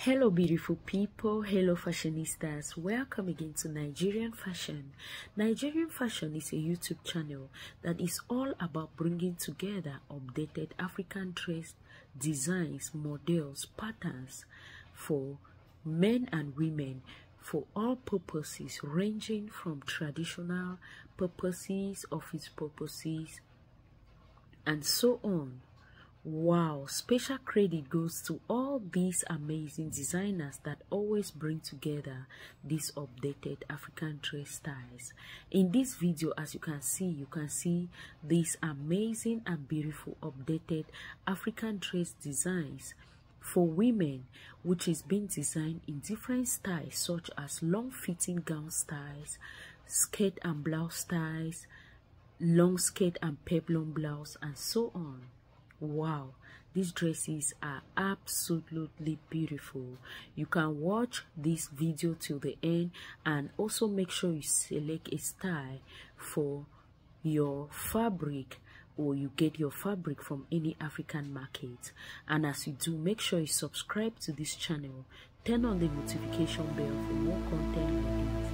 Hello, beautiful people. Hello, fashionistas. Welcome again to Nigerian Fashion. Nigerian Fashion is a YouTube channel that is all about bringing together updated African dress designs, models, patterns for men and women for all purposes, ranging from traditional purposes, office purposes, and so on. Wow, special credit goes to all these amazing designers that always bring together these updated African dress styles. In this video, as you can see, you can see these amazing and beautiful updated African dress designs for women, which is being designed in different styles such as long fitting gown styles, skirt and blouse styles, long skirt and peplum blouse, and so on wow these dresses are absolutely beautiful. You can watch this video till the end and also make sure you select a style for your fabric or you get your fabric from any African market. And as you do make sure you subscribe to this channel. Turn on the notification bell for more content